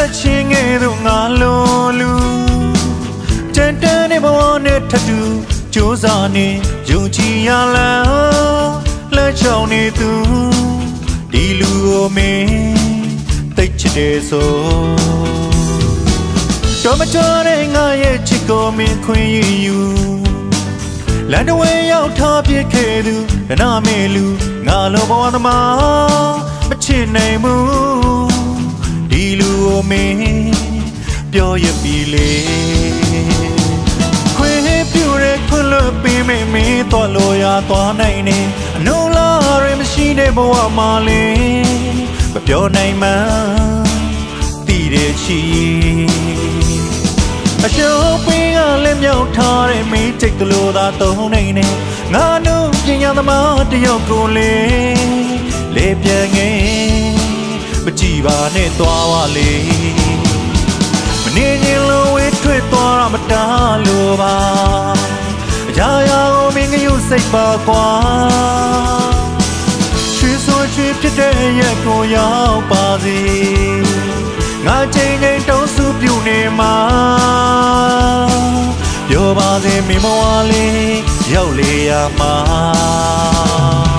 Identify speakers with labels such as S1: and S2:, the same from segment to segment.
S1: ငယ်သူငါလုံးလူတန်တန်နဲ့ဘဝနဲ့ထတူကြိုးစားနေယုံကြည်ရလားလက်ချောင်းနေသူဒီလူကိုမင်းသိချစ်တယ်ဆိုတော့မကြောတဲ့ငါရဲ့ချစ်ကိုမင်းခွင့်ယူလန်တဝဲရောက်ထားပြခဲ့သူနာမေလူငါလိုဘဝသမားမချစ်နိုင်ဘူးဒီလူကို မင်းပြောရပြီလေခွေပြူရဲခွလွတ်ပေးမေမင်းတော်လိုရသွားနိုင်နေအနိုးလာရမရှိတဲ့ဘဝမှာလေမပြောနိုင်မှတည်တဲ့ချီအရှုံးပင်ကလည်းမြောက်ထားတဲ့မင်းစိတ်ကလေးသာတုံးနေနေငါတို့ပညာသမားတယောက်ကိုလေလေပြန်ငယ်မ ကြည့်ပါနဲ့သွားပါလေမနေရင်လိုဝေးထွက်သွားတာမတားလို့ပါအရာရာကိုမင်းကယူစိတ်ပါကွာရွှေဆိုရွှေဖြစ်တဲ့ရက်ကိုရောက်ပါစေငါချိန်ချိန်တောင်းစုပြုနေမှာပြောပါစေမိမဝါလေးရောက်လေရမှာ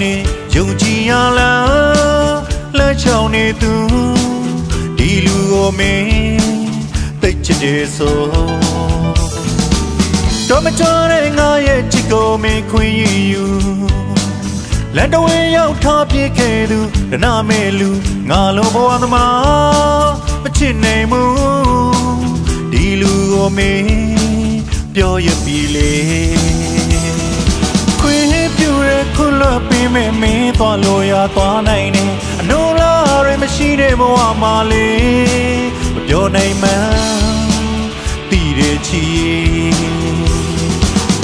S1: နေယုံကြည်ရလားလက်ချောင်းနေသူဒီလူကိုမင်းသိချစ်တယ်ဆိုတော့မချတဲ့ငါရဲ့ချစ်ကိုမင်းခွင့်ယူလက်တော်ဝင်ရောက်ထားပြခဲ့သူဒနာမဲ့လူငါလိုဘဝသမားမချစ်နိုင်ဘူးဒီလူကိုမင်းပြောရပြီလေခွေး ပြူရဲခွလွတ်ပေးမယ်မင်းသွားလို့ရသွားနိုင်တယ်အနိုးလာရမရှိတဲ့ဘဝမှာလေမပြောနိုင်မှန်းတည်တဲ့ချီ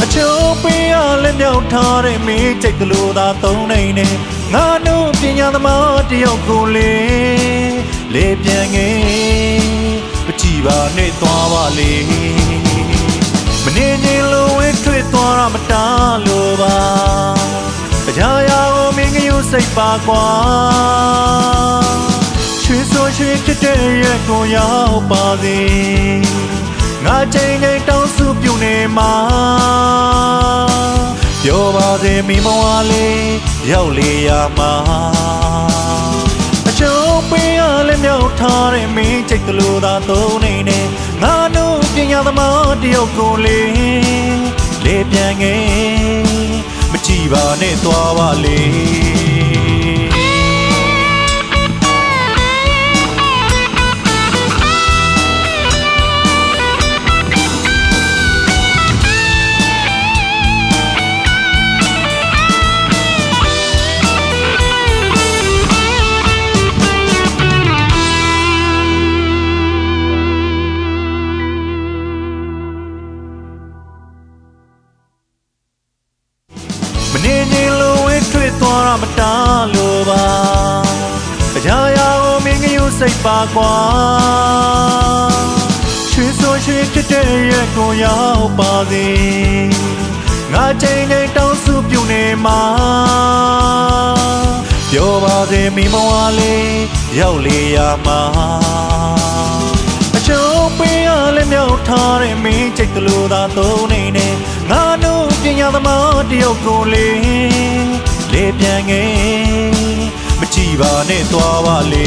S1: အချိုးပေးရလက်မြောက်ထားတဲ့မင်းစိတ်ကလေးသာသုံးနိုင်တယ်ငါတို့ပညာသမားတယောက်ကိုလေလေပြန်ငယ်မကြည့်ပါနဲ့သွားပါလေမနေချင်းလိုဝဲထွက်သွားတာမတားလို့ ကိုမင်းကယူစိတ်ပါကွာရွှေဆိုရွှေဖြစ်တဲ့ရက်ကိုရောက်ပါစေငါချိန်ချိန်တောင်းစုပြုနေမှာပြောပါစေမိမဝါလေးရောက်လေရမှာအချိုးပေးရလည်းမြောက်ထားတဲ့မင်းစိတ်ကလေးသာသုံးနေနေငါတို့ပညာသမားတယောက်ကိုလေလေပြန်ငယ်မကြည့်ပါနဲ့သွားပါလေ တာမတားလို့ပါအရာရာကိုမင်းကယူစိတ်ပါကွာရွှေဆိုရွှေဖြစ်တဲ့ရက်ကိုရောက်ပါစေငါချိန်ချိန်တောင်းစုပြုနေမှာပြောပါစေမိမဝါလေးရောက်လေရမှာအချိုးပေးရလည်းမြောက်ထားတဲ့မင်းစိတ်ကလေးသာသုံးနေနေငါတို့ပညာသမားတယောက်ကိုလေ လေပြန်ငယ်မကြည့်ပါနဲ့သွားပါလေ